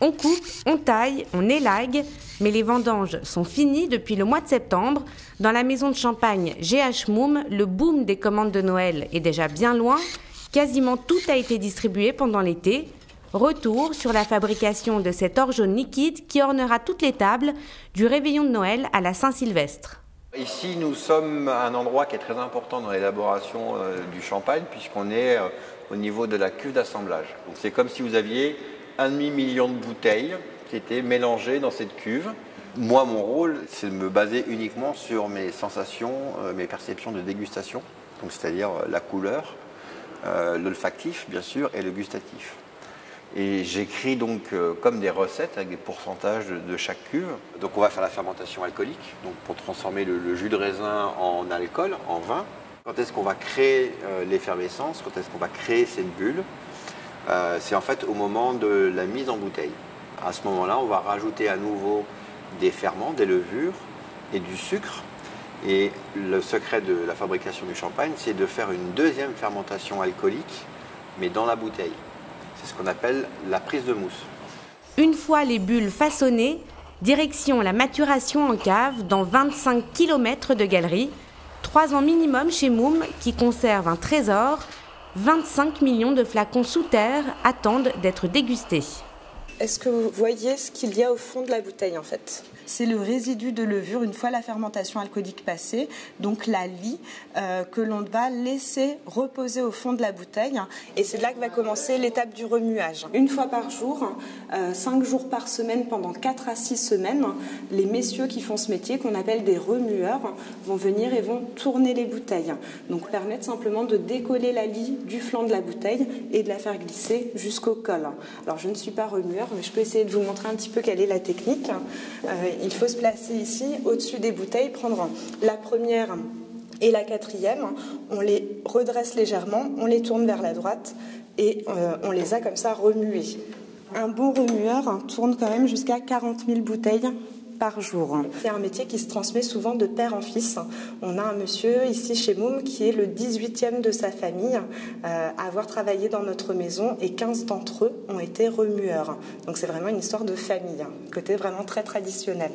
On coupe, on taille, on élague, mais les vendanges sont finies depuis le mois de septembre. Dans la maison de champagne GH Moum, le boom des commandes de Noël est déjà bien loin. Quasiment tout a été distribué pendant l'été. Retour sur la fabrication de cet orge liquide qui ornera toutes les tables du réveillon de Noël à la Saint-Sylvestre. Ici, nous sommes à un endroit qui est très important dans l'élaboration euh, du champagne puisqu'on est euh, au niveau de la cuve d'assemblage. C'est comme si vous aviez un demi-million de bouteilles qui étaient mélangées dans cette cuve. Moi, mon rôle, c'est de me baser uniquement sur mes sensations, euh, mes perceptions de dégustation, donc c'est-à-dire euh, la couleur, euh, l'olfactif, bien sûr, et le gustatif. Et j'écris donc comme des recettes avec des pourcentages de, chaque cuve. Donc on va faire la fermentation alcoolique, donc pour transformer le, jus de raisin en alcool, en vin. Quand est-ce qu'on va créer l'effervescence Quand est-ce qu'on va créer cette bulle? Euh, c'est en fait au moment de la mise en bouteille. À ce moment-là, on va rajouter à nouveau des ferments, des levures et du sucre. Et le secret de la fabrication du champagne, c'est de faire une deuxième fermentation alcoolique, mais dans la bouteille. C'est ce qu'on appelle la prise de mousse. Une fois les bulles façonnées, direction la maturation en cave dans 25 km de galerie. Trois ans minimum chez Moum qui conserve un trésor 25 millions de flacons sous terre attendent d'être dégustés. Est-ce que vous voyez ce qu'il y a au fond de la bouteille en fait? C'est le résidu de levure une fois la fermentation alcoolique passée, donc la lie euh, que l'on va laisser reposer au fond de la bouteille. Et c'est là que va commencer l'étape du remuage. Une fois par jour, euh, cinq jours par semaine pendant 4 à 6 semaines, les messieurs qui font ce métier, qu'on appelle des remueurs, vont venir et vont tourner les bouteilles. Donc permettre simplement de décoller la lie du flanc de la bouteille et de la faire glisser jusqu'au col. Alors je ne suis pas remueur je peux essayer de vous montrer un petit peu quelle est la technique. Euh, il faut se placer ici, au-dessus des bouteilles, prendre la première et la quatrième, on les redresse légèrement, on les tourne vers la droite et euh, on les a comme ça remuées. Un bon remueur tourne quand même jusqu'à 40 000 bouteilles par jour. C'est un métier qui se transmet souvent de père en fils. On a un monsieur ici chez Moum qui est le 18e de sa famille euh, à avoir travaillé dans notre maison et 15 d'entre eux ont été remueurs. Donc c'est vraiment une histoire de famille, côté vraiment très traditionnel.